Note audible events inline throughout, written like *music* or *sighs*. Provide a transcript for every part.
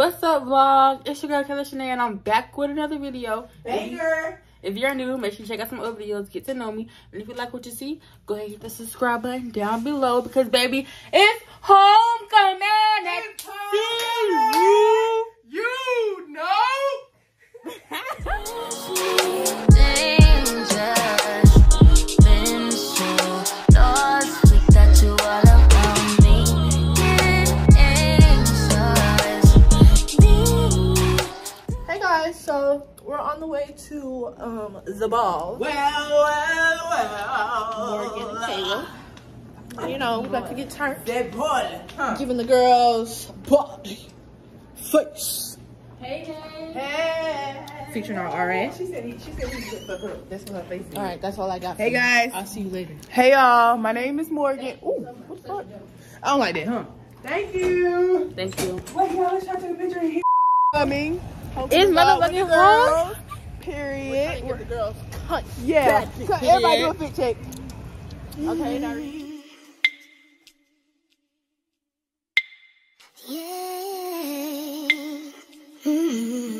What's up, vlog? It's your girl Kayla Shanae, and I'm back with another video. Banger. If you're new, make sure you check out some other videos, get to know me. And if you like what you see, go ahead and hit the subscribe button down below because, baby, it's homecoming. It's homecoming. You know. *laughs* way to um the ball. Well, well, well. Morgan and Taylor. You know, we about to get turned. That party, huh? Giving the girls body face. Hey. Hey. Featuring our RA. She said he, she said he did for her. That's what her face is. All right, that's all I got. for Hey you. guys. I'll see you later. Hey y'all, my name is Morgan. Ooh, what the fuck? I don't like that, huh? Thank you. Thank you. Wait, y'all, let's try to take a picture in here. Coming. It's motherfucking girls. Period. Get the girls cut. Yeah. Back. So everybody do a fit check. Okay, now. Okay,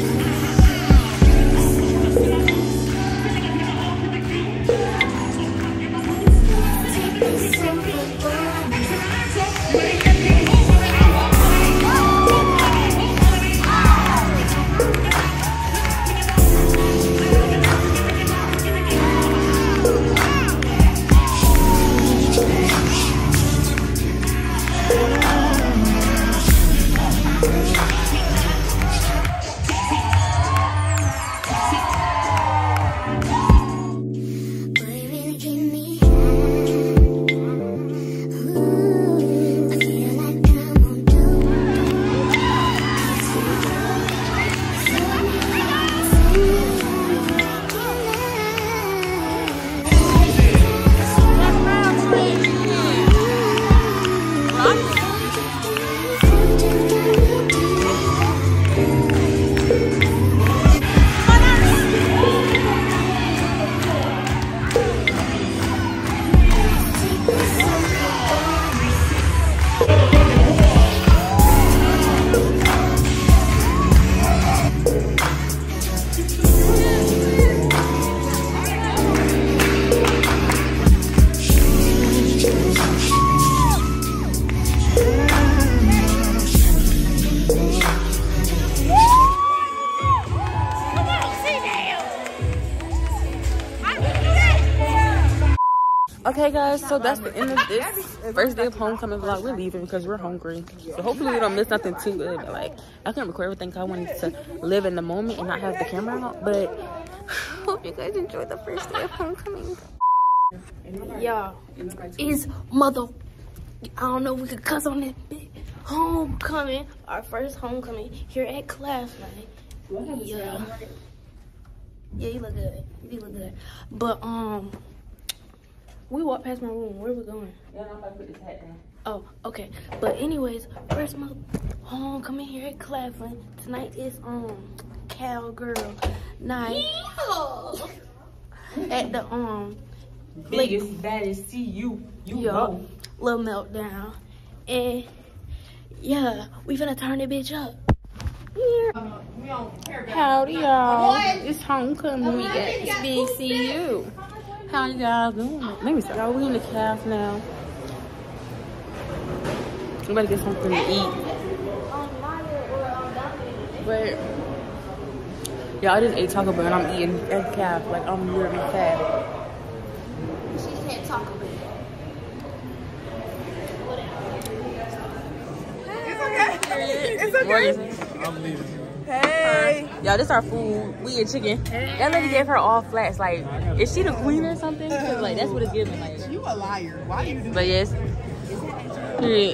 first day of homecoming vlog. We're leaving because we're hungry. So hopefully we don't miss nothing too good. But like, I couldn't record everything I wanted to live in the moment and not have the camera out. But *sighs* hope you guys enjoyed the first day of homecoming. Yeah, is mother. I don't know. We could cuss on this bit. Homecoming, our first homecoming here at class, man. Yeah, yeah, you look good. You look good. But um, we walked past my room. Where we going? Oh, okay. But anyways, first month homecoming here at Claflin. Tonight is um cowgirl night at the um Biggest, baddest, see you. You yeah, know. little meltdown. And yeah, we finna turn the bitch up. Howdy, y'all. It's homecoming week at BCU. How you guys doing? Let me see. Y'all, we in the calf now. I'm gonna get something to eat. But y'all I just ate Taco Bell and I'm eating at calf. Like I'm literally fat. She said Taco Bell. It's okay. It's okay. Morgan. I'm leaving. Hey. Y'all, this our food. We get chicken. That lady gave her all flats. Like, is she the queen or something? 'Cause, like, that's what it's giving. Like, You a liar. Why do you do but yes. Here,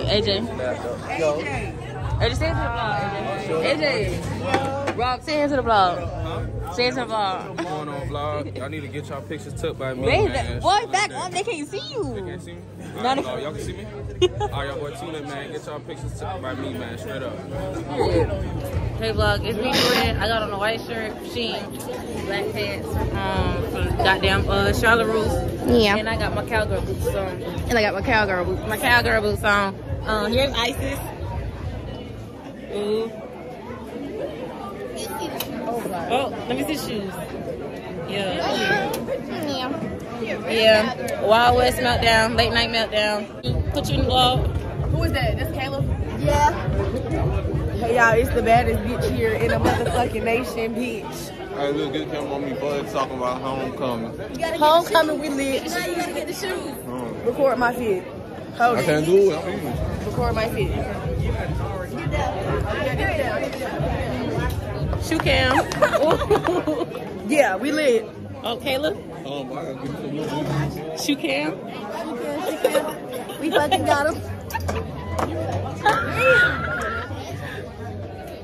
AJ. AJ. AJ, say it to the vlog. AJ. AJ. Rob, say it to the vlog. Say it to the vlog. going on vlog. Y'all need to get y'all pictures took by me. Wait, man. boy, back up. They can't see you. They can't see me? No, Alright, no. y'all can see me? *laughs* Alright, y'all boy, tune in, man. Get y'all pictures took by me, man. Straight up. Hey vlog, it's me Jordan. I got on a white shirt, Shein, black pants, um, from goddamn uh Charlotte Russe. Yeah. And I got my cowgirl boots on. And I got my cowgirl boots. My cowgirl boots on. Um, here's Isis. Ooh. Oh, let me see shoes. Yeah. Yeah. Yeah. Wild West meltdown, late night meltdown. Put you in the vlog. Who is that? That's Caleb? Yeah. Hey, y'all, it's the baddest bitch here in the motherfucking nation, bitch. Alright, look, get camera on me, bud, talking about homecoming. Homecoming, we lit. Now you gotta get the shoes. Record my fit. Hold I it. can't do it. I'm eating. Record my fit. Shoe cam. *laughs* Yeah, we lit. oh, Caleb. Um, I gotta get some Shoe cam. We fucking got them.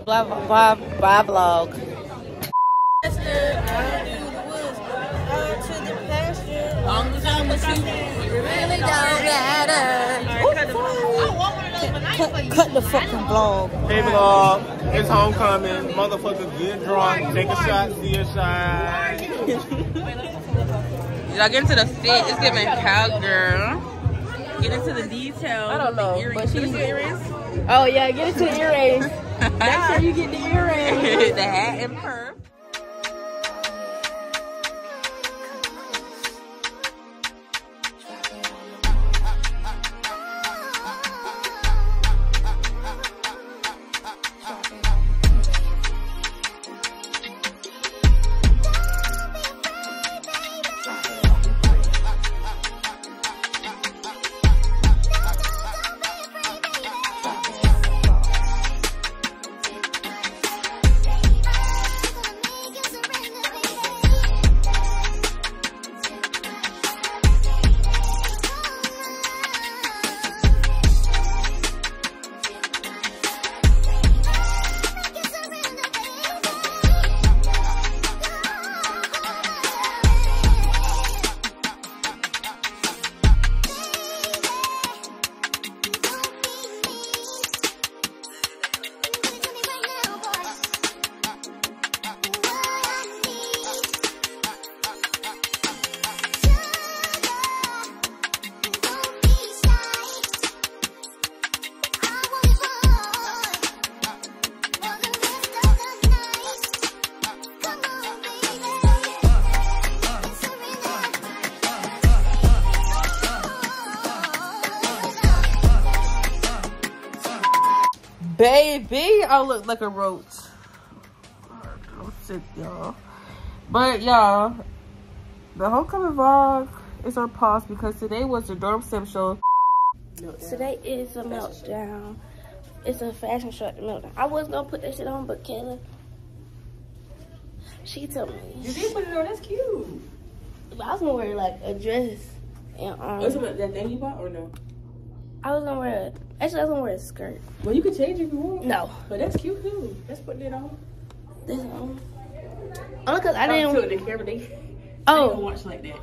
Blah, blah, blah, vlog. Long as I'm with you. Really don't matter. Cut the fucking vlog. Hey vlog, it's homecoming. Motherfuckers get drunk, take a shot, see a shine. *laughs* Y'all get into the fit. It's giving cowgirl. Get into the details. I don't know, The earrings. but she- Let me see the earrings. Oh, yeah, get into the earrings. Make sure you get the earrings. *laughs* the hat and perm. I look like a roach. I'm sick, y'all. But y'all, the homecoming vlog is on pause because today was the dorm sim show. Today is a meltdown. It's a fashion show at the meltdown. I was gonna put that shit on, but Kayla, she told me. You did put it on. That's cute. But I was gonna wear like a dress and um. Was it that thing you bought or no? I was gonna wear. Actually, I was gonna wear a skirt. Well, you could change if you want. No, But that's cute too. That's putting it on. this on. Only cause I didn't. They don't *laughs* Oh, watch like that.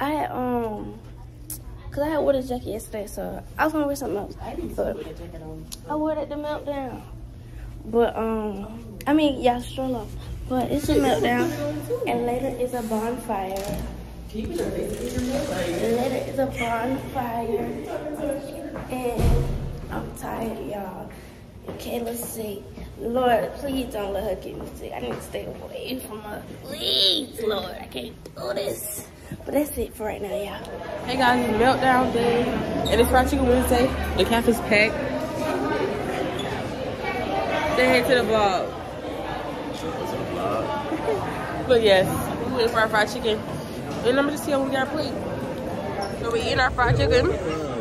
I had um. Cause I had wore the jacket yesterday, so I was gonna wear something else. I didn't put a jacket on. I wore it at the meltdown. But um, I mean, yeah, stroll off. But it's a *laughs* meltdown, and later is a bonfire. Keep it on. And later is a bonfire, and I'm tired, y'all. And Kayla's sick. Lord, please don't let her get me sick. I need to stay away from her. Please, Lord, I can't do this. But that's it for right now, y'all. Hey guys, it's meltdown day, and it's Fried Chicken Wednesday. The campus packed. Say hey to the vlog. but yes, we went for our fried chicken, and I'm just see how we got our plate. So we eat our fried chicken.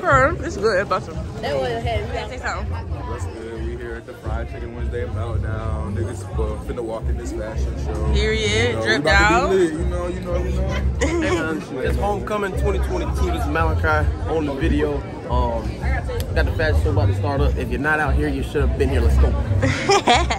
Firm, it's good, it's awesome. That was heavy. Say something. That's good. We here at the Fried Chicken Wednesday meltdown. Niggas well, finna walk in this fashion show. Period. You know, Dripped out. lit, You know, you know, you know. Hey man, it's homecoming 2022. This is Malachi on the video. Um, got the fashion show about to start up. If you're not out here, you should have been here. Let's go. *laughs*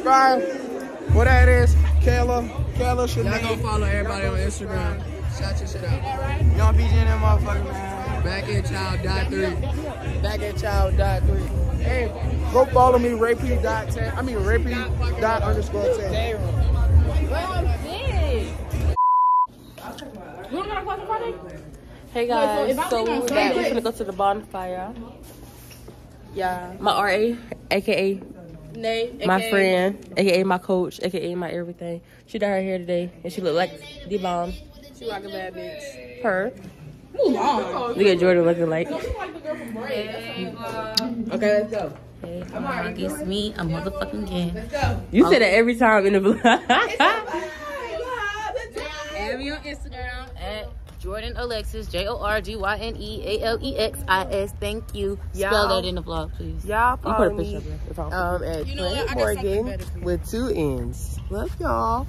subscribe. What that is? Kayla. Kayla should Y'all go follow everybody on Instagram. Shout your shit out. Young PG and them motherfucker, man. Back at child dot three. Back at child dot three. Hey, go follow me, rapey dot ten. I mean rapey dot underscore ten. Hey guys, so we were back. We're gonna go to the bonfire. Yeah, my RA, aka Nay, my friend, aka my coach, aka my everything. She dyed her hair today, and she looked like the bomb. She like a bad bitch. Her. Move on. Look at Jordan looking like. Okay, let's go. Hey, come on, it's me, a motherfucking gang. go. You say that every time in the vlog. Add me on Instagram. At Jordan Alexis, J O R G Y N E A L E X I S. Thank you. Spell Y'all- that in the vlog, please. Y'all follow me. It's um, at You know what? I Planet got something Morgan better for you. with two N's. Love y'all.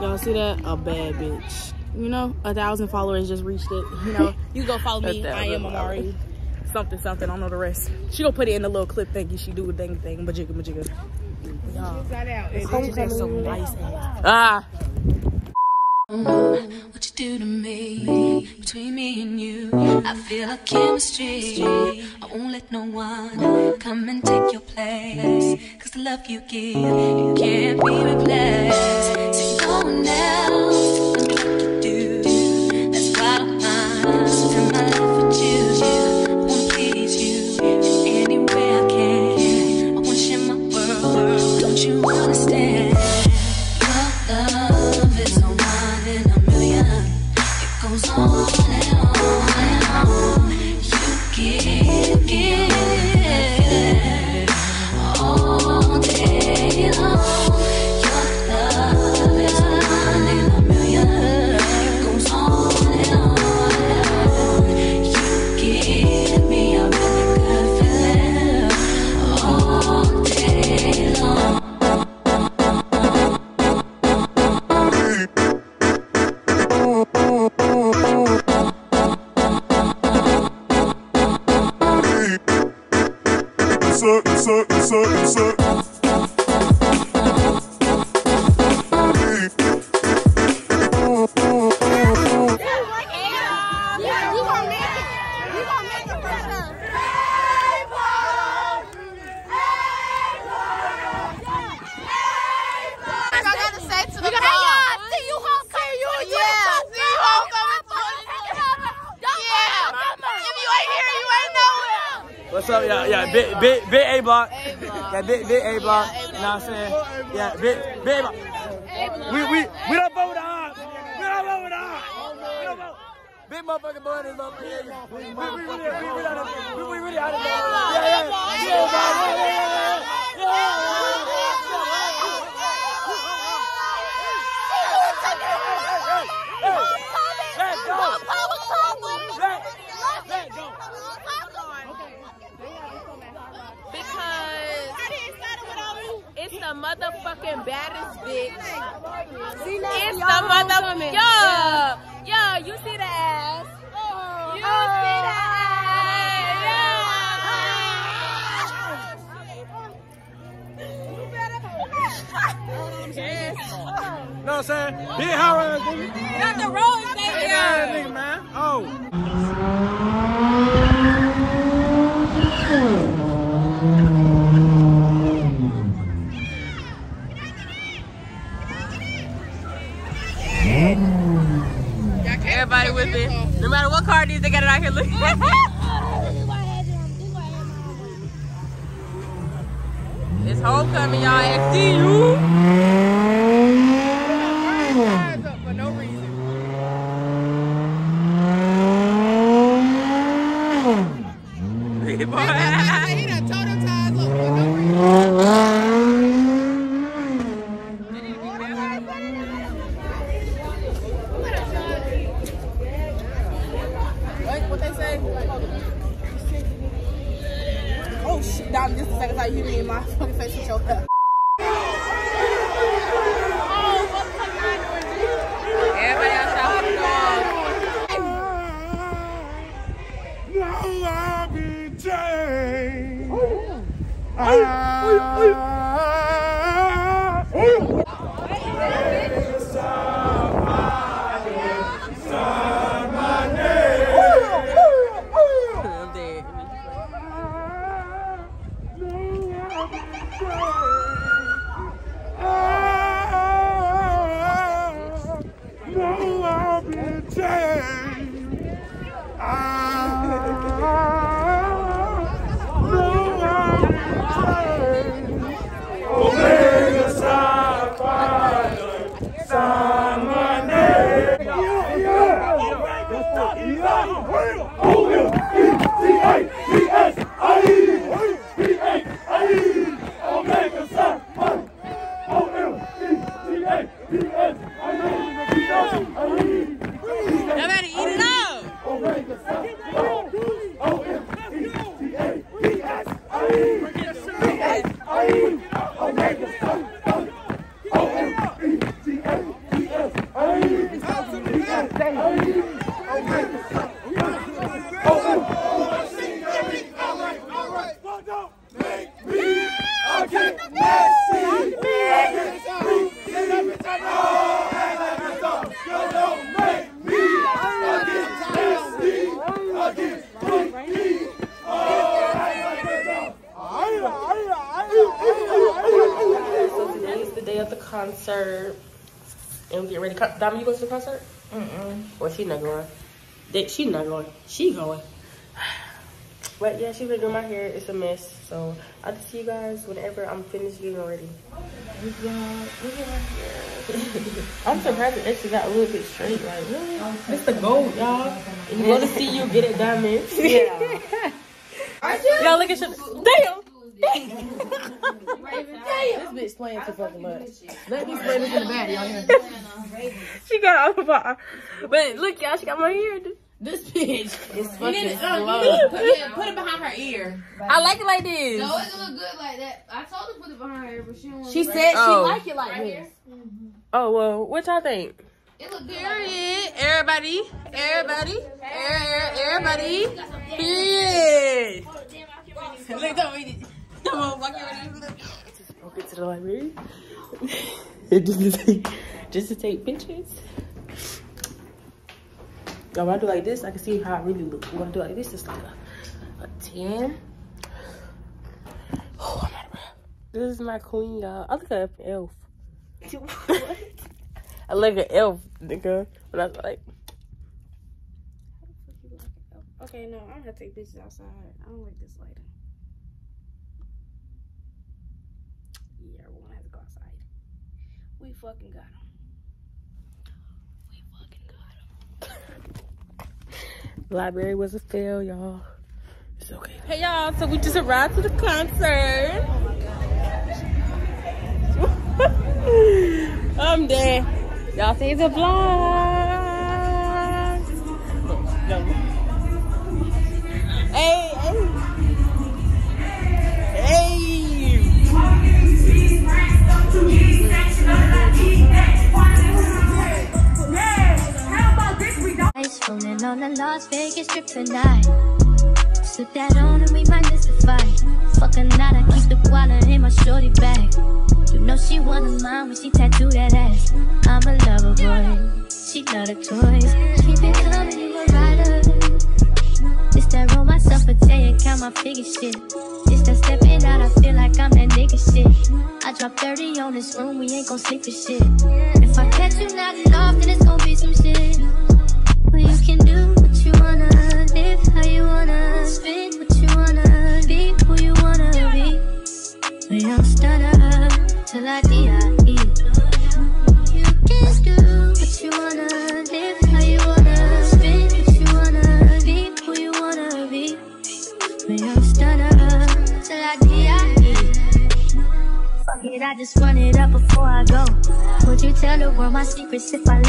Y'all see that? A bad bitch. You know, a thousand followers just reached it. You know, you go follow *laughs* me. A I am thousand Amari. Something, something. I don't know the rest. She gonna put it in the little clip thingy. She do a thing, thing, majigga, majigga. Y'all, this bitch so nice. Ah. Mm-hmm. What you do to me, between me and you, I feel a chemistry. I won't let no one come and take your place. Cause the love you give, it can't be replaced. See, no one Yeah, big, big A block. You know what I'm saying? Yeah, big, big A block. We, we, we don't vote with the odds. We don't vote with the odds. We don't vote. Big motherfucking boy in this motherfucker. Yeah, We, we, we really, we really, out of- we, we really out of there. Yeah, yeah, yeah, yeah, yeah, yeah, yeah, yeah. Let's go. Let, let go. Because it's the motherfucking baddest bitch. It's the mother. Yo, yo, you see the ass? Oh. You see the ass? Know what I'm saying? Big Howard, nigga. Got the rose, baby. Yeah, nigga, man. No matter what car it is, they got it out here looking. *laughs* *laughs* it's homecoming, y'all. XCU. They- She not going. She going. But yeah, she's been doing my hair. It's a mess. So I'll just see you guys whenever I'm finished getting ready. Y'all, look at my hair. I'm surprised it actually got a little bit straight. Like, really? It's the gold, y'all. And you go to see you get it diamond. *laughs* Yeah. *laughs* y'all look at your damn. Damn. This bitch playing too fucking much. Let me spray this in the bag, y'all hear? *laughs* she got off of her. But look, y'all, she got my hair. This bitch is fucking uh, slow. Put, yeah, put it behind her ear. I like it like this. No, it look good like that. I told her to put it behind her ear, but she don't want She it said right she Oh. like it like right this. here. Oh well, what y'all think? It look good. Period. Everybody, everybody, er- er- everybody. Period. Look, don't eat it. Come on, fuck it. Just broke into the library. just to take, just to take pictures. Now, when I do like this, I can see how I really look. When I do like this, it's like a, a 10. Oh, I'm out of breath. This is my queen, y'all. I look like an elf. *laughs* I look like an elf, nigga. But I was like, Okay, no, I'm gonna take pictures outside. I don't like this lighting. Yeah, we're gonna have to go outside. We fucking got him. We fucking got him. Library was a fail, y'all. It's okay. Hey, y'all. So we just arrived to the concert. Oh *laughs* I'm dead. Y'all see the vlog. Rolling on the Las Vegas strip tonight. Slip that on and we might miss the fight. Fuck a night, I keep the wallet in my shorty bag. You know she wanna mine when she tattoo that ass. I'm a lover boy, she love the toys. Keep it coming, you a rider. This that roll myself a day and count my figure shit. This that stepping out, I feel like I'm that nigga shit. I drop 30 on this room, we ain't gon' sleep for shit. If I catch you nodding principal.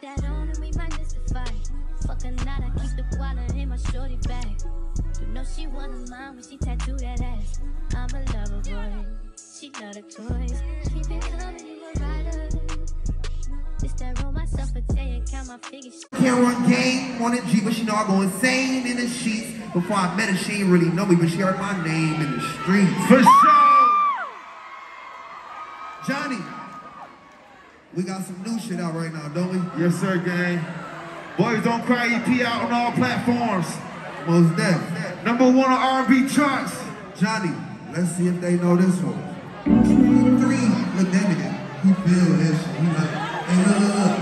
Slip that on and we might miss the fight. Fuck a night, I keep the wallet in my shorty bag. You know she wanna mine when she tattoo that ass. I'm a lover boy, she love the toys. Keep it coming, you a rider. This that roll myself a day and count my figures. Can't run game on a G, but she know I go insane in the sheets. Before I met her, she ain't really know me, but she heard my name in the streets. For sure. Johnny, we got some new shit out right now, don't we? Yes, sir, gang. Boys Don't Cry EP out on all platforms. Most deaf. Number one on R&B charts. Johnny, let's see if they know this one. Three, look that nigga. He feel this shit. He like, hey, look, look, look.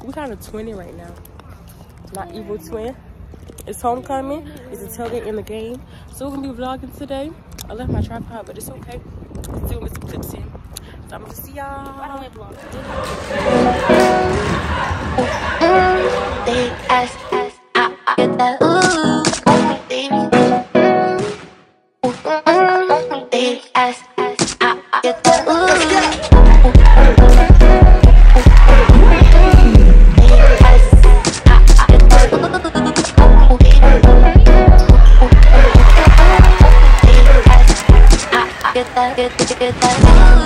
We we kind of twinning right now. Not evil twin. It's homecoming. It's a tailgate in the game. So we're gonna be vlogging today. I left my tripod, but it's okay. Still with some clips in. So I'm gonna see y'all. Why don't vlog? Big ass, ass, I, I Get get, get that,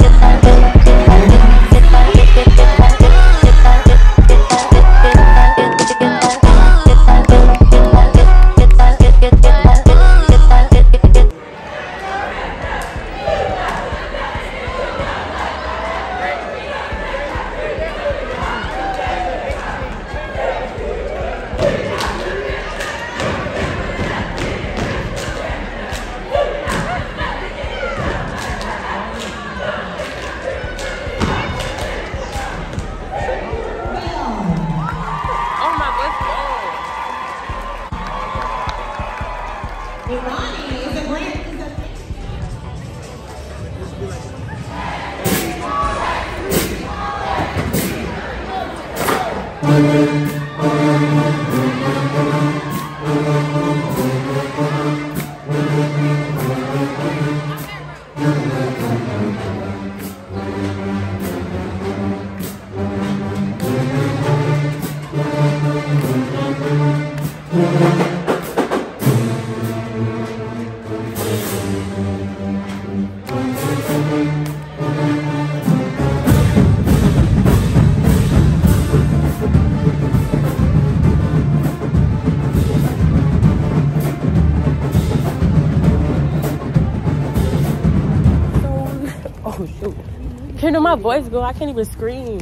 my voice go. I can't even scream.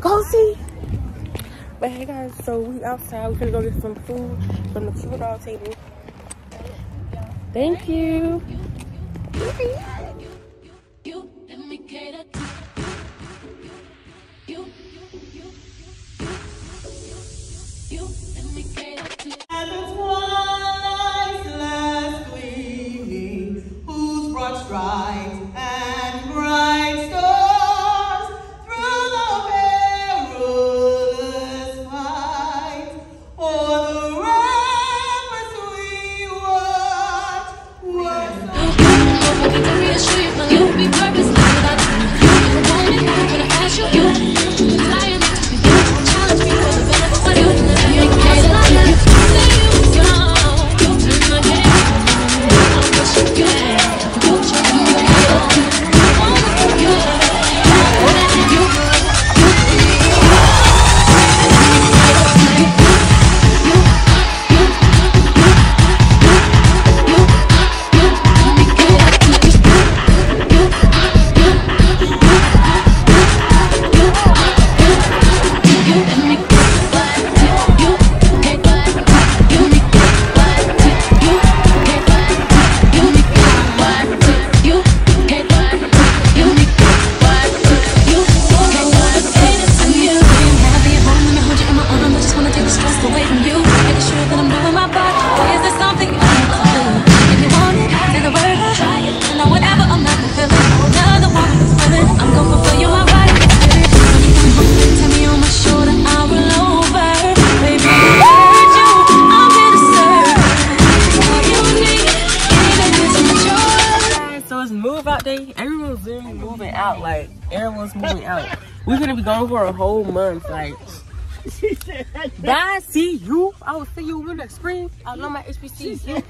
Go see. But hey guys, so we outside. We're gonna go get some food from the food dog table. Thank you. Be gone for a whole month. Like *laughs* Bye, see you. I will see you in the spring. I love my HBCU.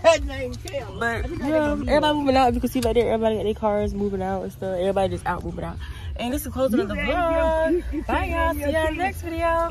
But yeah, everybody moving out. You can see right there, everybody got their cars moving out and stuff. Everybody just out moving out. And this is closing of the vlog. Bye, y'all. See y'all in the next video.